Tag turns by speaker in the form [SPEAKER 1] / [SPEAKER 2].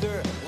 [SPEAKER 1] deux.